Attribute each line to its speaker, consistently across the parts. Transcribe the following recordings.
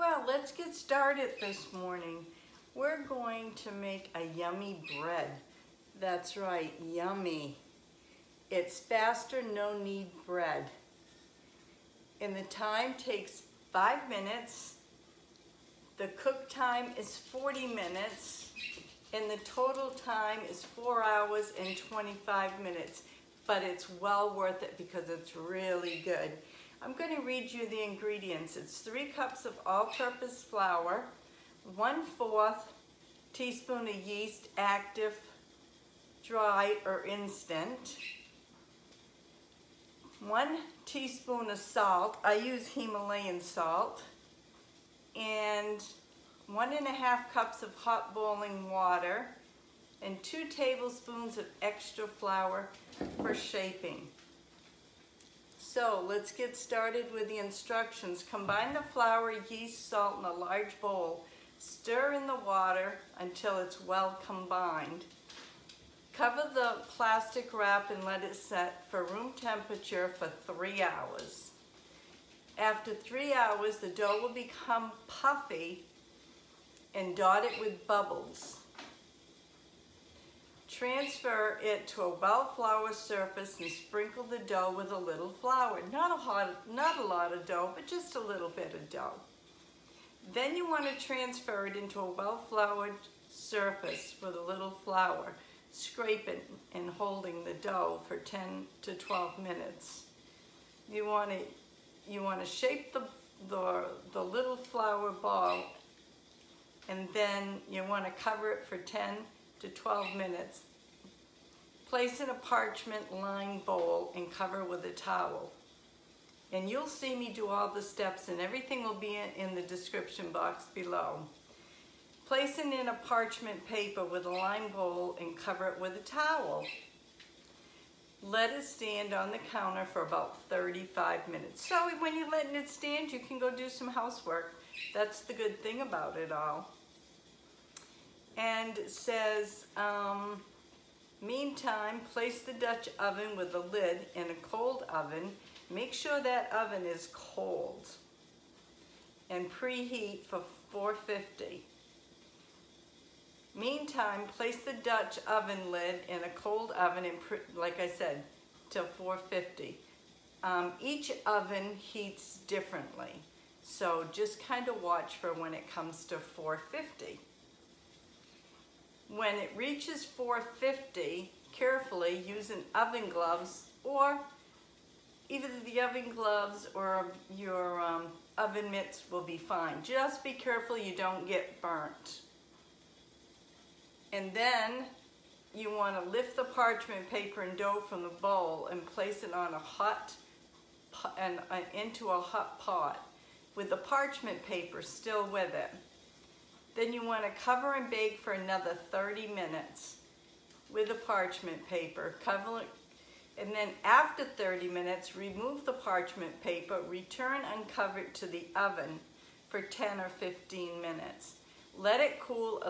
Speaker 1: Well, let's get started this morning. We're going to make a yummy bread. That's right, yummy. It's faster, no knead bread. And the time takes five minutes. The cook time is 40 minutes. And the total time is four hours and 25 minutes. But it's well worth it because it's really good. I'm going to read you the ingredients. It's three cups of all-purpose flour, one fourth teaspoon of yeast, active, dry, or instant, one teaspoon of salt. I use Himalayan salt, and one and a half cups of hot boiling water, and two tablespoons of extra flour for shaping. So let's get started with the instructions. Combine the flour, yeast, salt in a large bowl. Stir in the water until it's well combined. Cover the plastic wrap and let it set for room temperature for three hours. After three hours, the dough will become puffy and dot it with bubbles. Transfer it to a well-floured surface and sprinkle the dough with a little flour. Not a, hot, not a lot of dough, but just a little bit of dough. Then you want to transfer it into a well-floured surface with a little flour. scraping and holding the dough for 10 to 12 minutes. You want to you want to shape the, the, the little flour ball and then you want to cover it for 10 to 12 minutes. Place in a parchment lined bowl and cover with a towel. And you'll see me do all the steps and everything will be in, the description box below. Place it in a parchment paper with a lined bowl and cover it with a towel. Let it stand on the counter for about 35 minutes. So when you're letting it stand, you can go do some housework. That's the good thing about it all and says, um, meantime, place the Dutch oven with the lid in a cold oven. Make sure that oven is cold and preheat for 450. Meantime, place the Dutch oven lid in a cold oven, and like I said, till 450. Um, each oven heats differently, so just kind of watch for when it comes to 450. When it reaches 450, carefully using oven gloves or either the oven gloves or your um, oven mitts will be fine. Just be careful you don't get burnt. And then you want to lift the parchment paper and dough from the bowl and place it on a hot and uh, into a hot pot with the parchment paper still with it. Then you want to cover and bake for another 30 minutes with a parchment paper. Cover and then after 30 minutes, remove the parchment paper, return uncovered to the oven for 10 or 15 minutes. Let it cool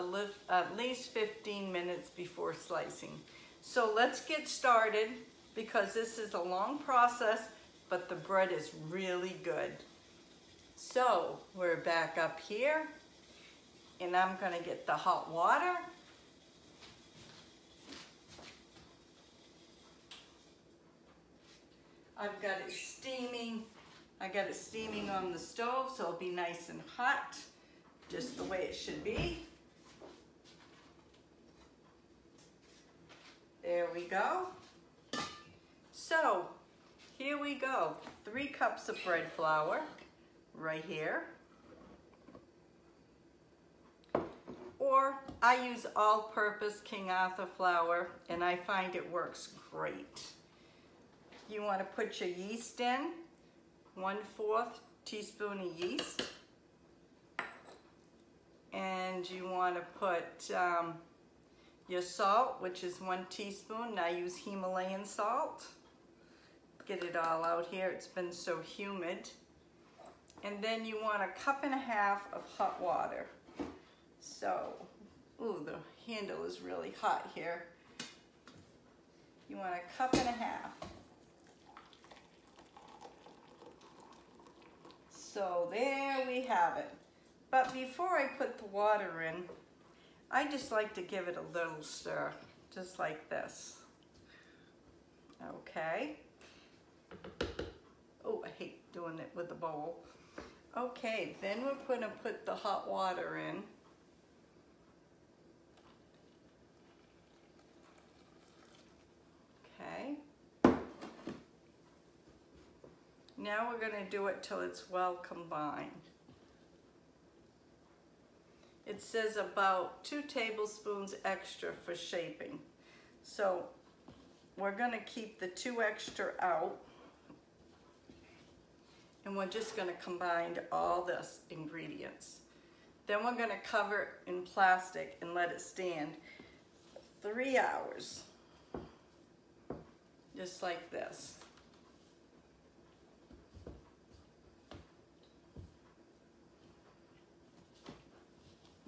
Speaker 1: at least 15 minutes before slicing. So let's get started because this is a long process, but the bread is really good. So we're back up here and I'm going to get the hot water. I've got it steaming. I got it steaming on the stove so it'll be nice and hot, just the way it should be. There we go. So, here we go. Three cups of bread flour right here. I use all-purpose King Arthur flour and I find it works great. You want to put your yeast in, one-fourth teaspoon of yeast. And you want to put um, your salt, which is one teaspoon. I use Himalayan salt. Get it all out here. It's been so humid. And then you want a cup and a half of hot water. Handle is really hot here. You want a cup and a half. So there we have it. But before I put the water in, I just like to give it a little stir, just like this. Okay. Oh, I hate doing it with the bowl. Okay, then we're gonna put the hot water in. Okay. Now we're gonna do it till it's well combined. It says about two tablespoons extra for shaping. So we're gonna keep the two extra out and we're just gonna combine all this ingredients. Then we're gonna cover it in plastic and let it stand three hours, just like this.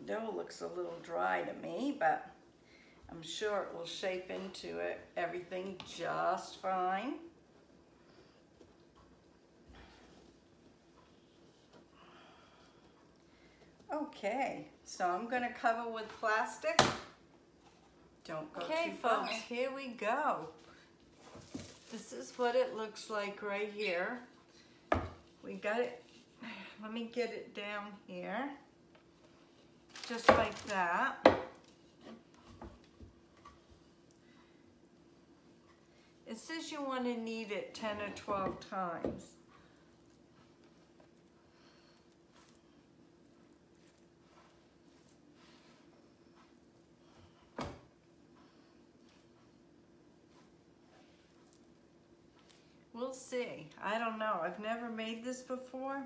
Speaker 1: Dough looks a little dry to me, but I'm sure it will shape into it, everything just fine. Okay, so I'm gonna cover with plastic. Don't go okay, too folks, far. here we go. This is what it looks like right here. We got it, let me get it down here. Just like that. It says you want to knead it 10 or 12 times. We'll see. I don't know. I've never made this before.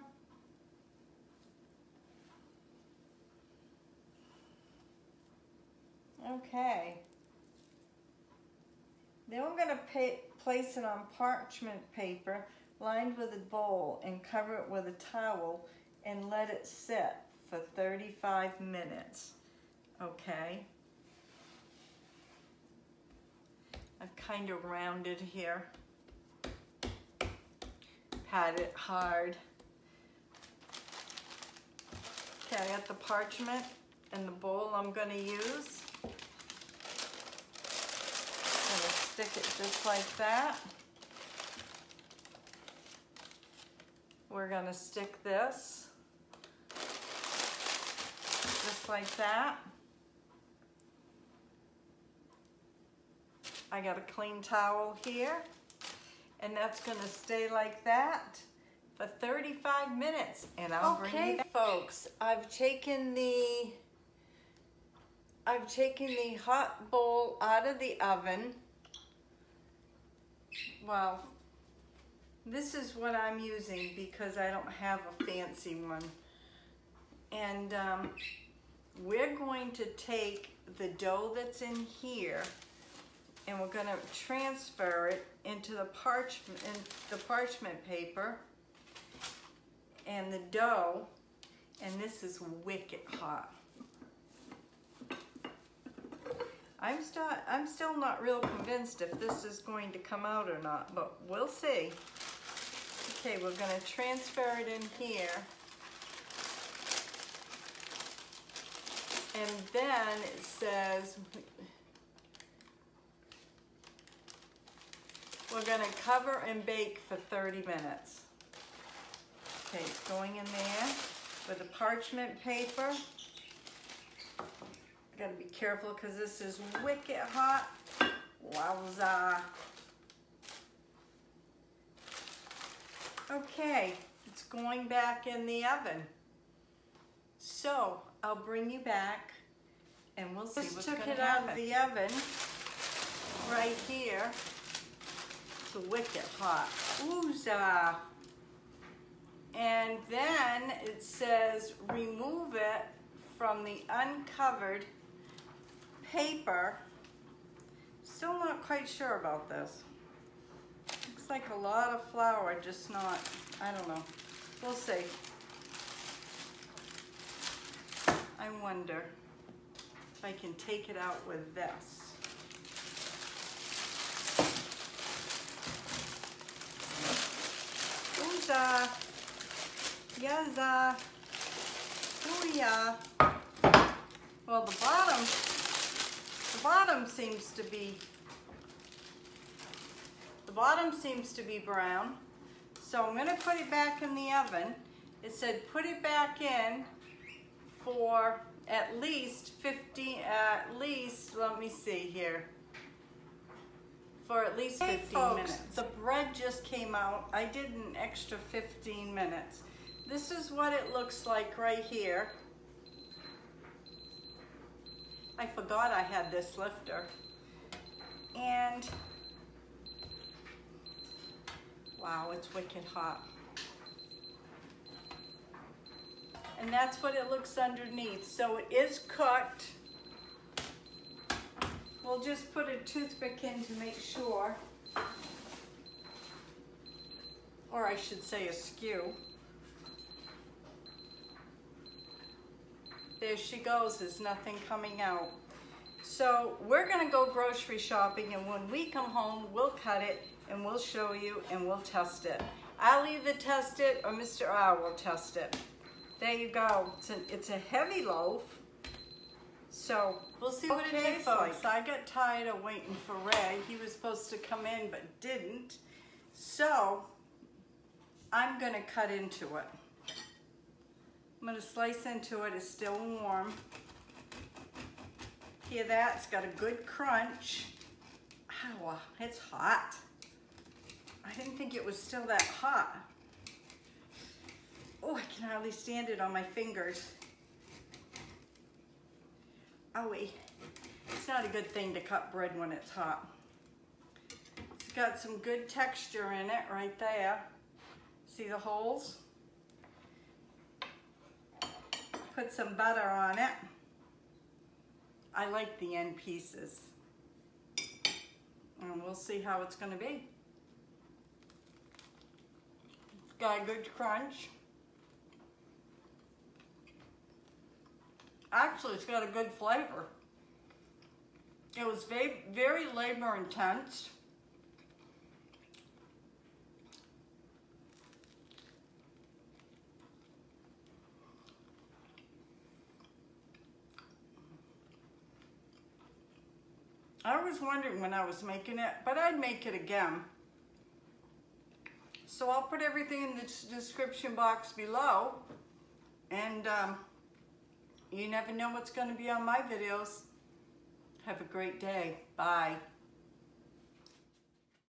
Speaker 1: Okay. Then we're going to place it on parchment paper lined with a bowl and cover it with a towel and let it sit for 35 minutes. Okay. I've kind of rounded here. Pat it hard. Okay, I got the parchment and the bowl I'm going to use. Stick it just like that. We're gonna stick this just like that. I got a clean towel here and that's gonna stay like that for 35 minutes and I'll okay, bring you back. folks, I've taken the I've taken the hot bowl out of the oven well, this is what I'm using because I don't have a fancy one. And um, we're going to take the dough that's in here and we're gonna transfer it into the parchment, in the parchment paper and the dough, and this is wicked hot. I'm still, I'm still not real convinced if this is going to come out or not, but we'll see. Okay, we're gonna transfer it in here. And then it says, we're gonna cover and bake for 30 minutes. Okay, it's going in there with a parchment paper. Gotta be careful because this is wicked hot. Wowza. Okay, it's going back in the oven. So I'll bring you back and we'll see Just what's took it happen. out of the oven right here. It's wicked hot. Ooza. And then it says remove it from the uncovered paper. Still not quite sure about this. Looks like a lot of flour, just not, I don't know. We'll see. I wonder if I can take it out with this. Yaza. Booyah. Well, the bottom, the bottom seems to be, the bottom seems to be brown. So I'm gonna put it back in the oven. It said put it back in for at least 15, at least, let me see here, for at least 15 hey folks, minutes. The bread just came out. I did an extra 15 minutes. This is what it looks like right here. I forgot I had this lifter. And, wow, it's wicked hot. And that's what it looks underneath. So it is cooked. We'll just put a toothpick in to make sure. Or I should say a skew. There she goes, there's nothing coming out. So we're gonna go grocery shopping and when we come home, we'll cut it and we'll show you and we'll test it. I'll either test it or Mr. R will test it. There you go. It's a, it's a heavy loaf. So we'll see what okay, it tastes folks, like. I got tired of waiting for Ray. He was supposed to come in but didn't. So I'm gonna cut into it. I'm gonna slice into it, it's still warm. Hear that? It's got a good crunch. Ow, it's hot. I didn't think it was still that hot. Oh, I can hardly stand it on my fingers. Owie. It's not a good thing to cut bread when it's hot. It's got some good texture in it right there. See the holes? Put some butter on it. I like the end pieces. And we'll see how it's gonna be. It's got a good crunch. Actually, it's got a good flavor. It was very, very labor intense. I was wondering when I was making it, but I'd make it again. So I'll put everything in the description box below. And um, you never know what's going to be on my videos. Have a great day. Bye.